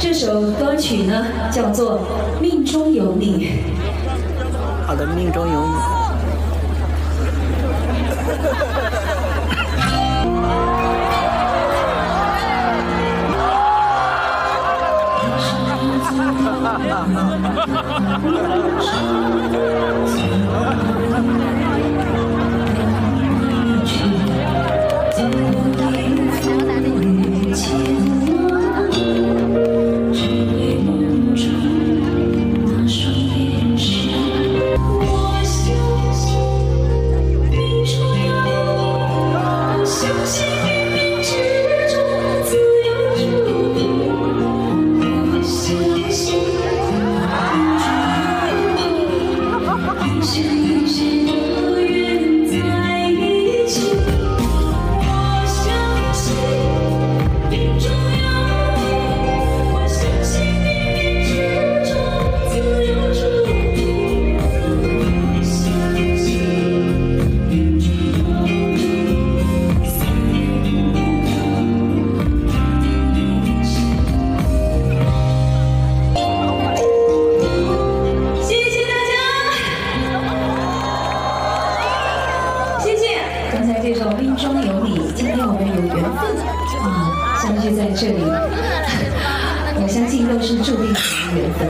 这首歌曲呢叫做《命中有你》。好的，命中有你。在这首《命中有你》，今天我们有缘分啊，相聚在这里，我相信都是注定的缘分。